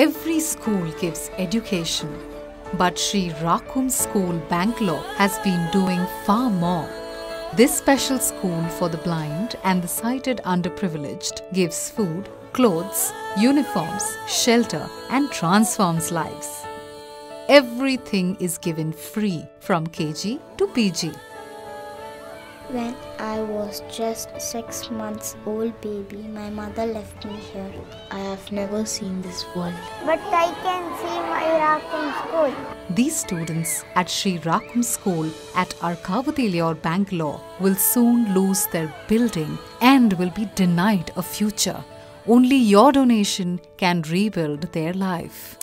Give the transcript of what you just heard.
Every school gives education, but Sri Rakum School, Bangalore has been doing far more. This special school for the blind and the sighted underprivileged gives food, clothes, uniforms, shelter, and transforms lives. Everything is given free from KG to PG. When I was just six months old baby, my mother left me here. I have never seen this world. But I can see my Rakum school. These students at Sri Rakum School at Arkavatilyur, Bangalore will soon lose their building and will be denied a future. Only your donation can rebuild their life.